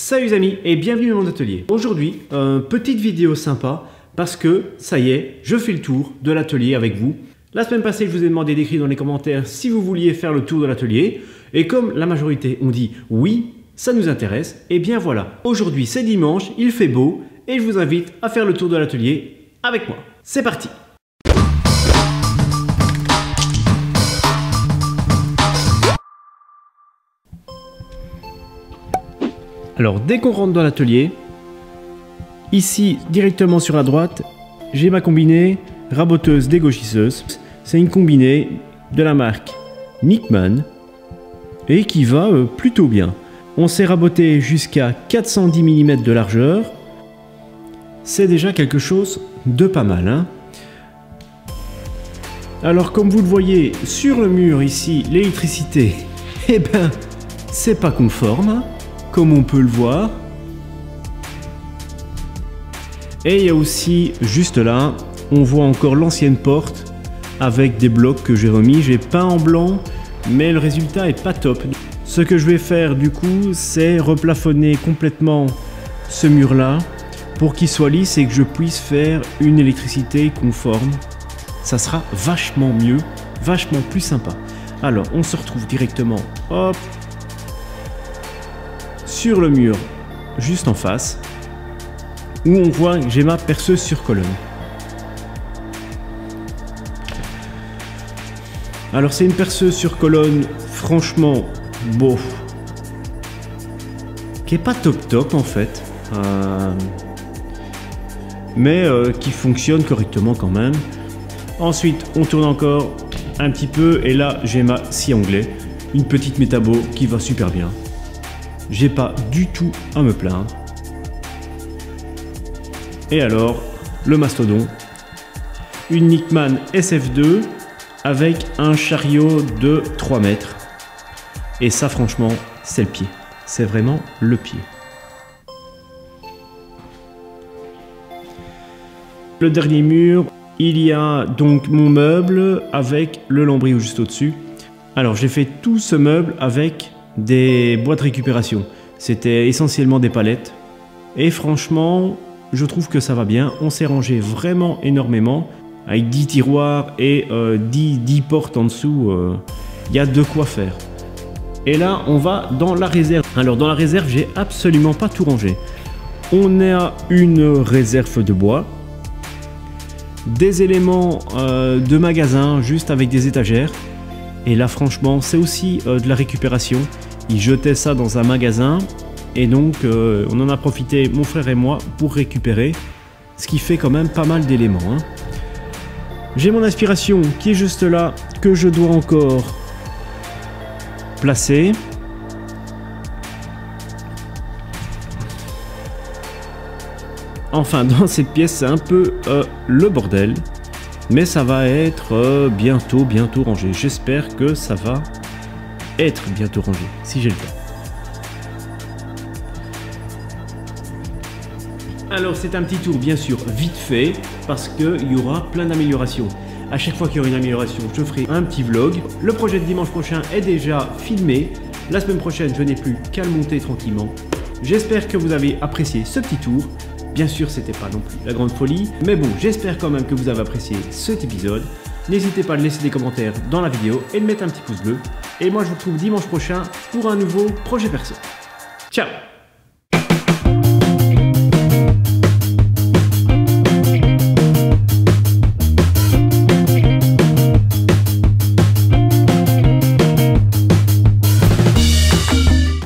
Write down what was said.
Salut les amis et bienvenue dans mon atelier. Aujourd'hui, petite vidéo sympa parce que ça y est, je fais le tour de l'atelier avec vous. La semaine passée, je vous ai demandé d'écrire dans les commentaires si vous vouliez faire le tour de l'atelier. Et comme la majorité ont dit oui, ça nous intéresse, et bien voilà. Aujourd'hui, c'est dimanche, il fait beau et je vous invite à faire le tour de l'atelier avec moi. C'est parti Alors dès qu'on rentre dans l'atelier, ici directement sur la droite, j'ai ma combinée raboteuse dégauchisseuse. C'est une combinée de la marque Nickman et qui va euh, plutôt bien. On s'est raboté jusqu'à 410 mm de largeur. C'est déjà quelque chose de pas mal. Hein. Alors comme vous le voyez sur le mur ici, l'électricité, eh ben c'est pas conforme. On peut le voir. Et il y a aussi, juste là, on voit encore l'ancienne porte avec des blocs que j'ai remis. J'ai peint en blanc, mais le résultat est pas top. Ce que je vais faire du coup, c'est replafonner complètement ce mur-là pour qu'il soit lisse et que je puisse faire une électricité conforme. Ça sera vachement mieux, vachement plus sympa. Alors, on se retrouve directement, hop, sur le mur juste en face où on voit que j'ai ma perceuse sur colonne. Alors c'est une perceuse sur colonne franchement beau qui est pas top top en fait euh, mais euh, qui fonctionne correctement quand même. Ensuite on tourne encore un petit peu et là j'ai ma scie anglais, une petite métabo qui va super bien j'ai pas du tout à me plaindre. Et alors, le mastodon, une Nickman SF2 avec un chariot de 3 mètres. Et ça franchement, c'est le pied. C'est vraiment le pied. Le dernier mur, il y a donc mon meuble avec le lambris juste au-dessus. Alors j'ai fait tout ce meuble avec des boîtes de récupération. C'était essentiellement des palettes. Et franchement, je trouve que ça va bien. On s'est rangé vraiment énormément. Avec 10 tiroirs et 10, euh, portes en dessous, il euh, y a de quoi faire. Et là, on va dans la réserve. Alors dans la réserve, j'ai absolument pas tout rangé. On a une réserve de bois, des éléments euh, de magasin juste avec des étagères. Et là, franchement, c'est aussi de la récupération. Il jetait ça dans un magasin et donc euh, on en a profité, mon frère et moi, pour récupérer. Ce qui fait quand même pas mal d'éléments. Hein. J'ai mon aspiration qui est juste là, que je dois encore placer. Enfin, dans cette pièce, c'est un peu euh, le bordel. Mais ça va être euh, bientôt, bientôt rangé. J'espère que ça va être bientôt rangé, si j'ai le temps. Alors c'est un petit tour bien sûr vite fait parce qu'il y aura plein d'améliorations. À chaque fois qu'il y aura une amélioration, je ferai un petit vlog. Le projet de dimanche prochain est déjà filmé. La semaine prochaine, je n'ai plus qu'à le monter tranquillement. J'espère que vous avez apprécié ce petit tour. Bien sûr, c'était pas non plus la grande folie, mais bon, j'espère quand même que vous avez apprécié cet épisode. N'hésitez pas à laisser des commentaires dans la vidéo et de mettre un petit pouce bleu. Et moi, je vous retrouve dimanche prochain pour un nouveau projet perso. Ciao